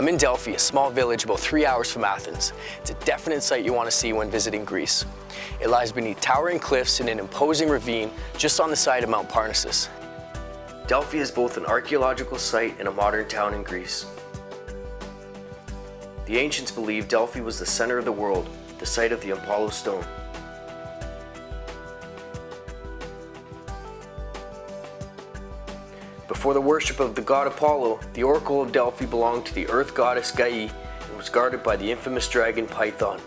I'm in Delphi, a small village about three hours from Athens. It's a definite sight you want to see when visiting Greece. It lies beneath towering cliffs in an imposing ravine just on the side of Mount Parnassus. Delphi is both an archaeological site and a modern town in Greece. The ancients believed Delphi was the center of the world, the site of the Apollo stone. Before the worship of the god Apollo, the oracle of Delphi belonged to the earth goddess Gaia and was guarded by the infamous dragon Python.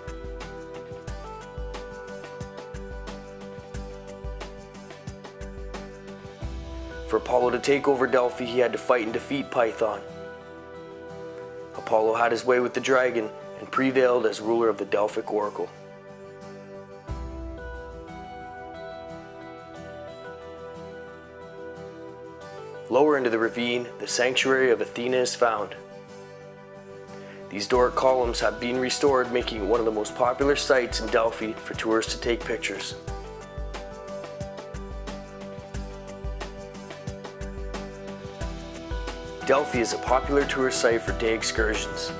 For Apollo to take over Delphi, he had to fight and defeat Python. Apollo had his way with the dragon and prevailed as ruler of the Delphic oracle. Lower into the ravine, the sanctuary of Athena is found. These Doric columns have been restored, making it one of the most popular sites in Delphi for tourists to take pictures. Delphi is a popular tourist site for day excursions.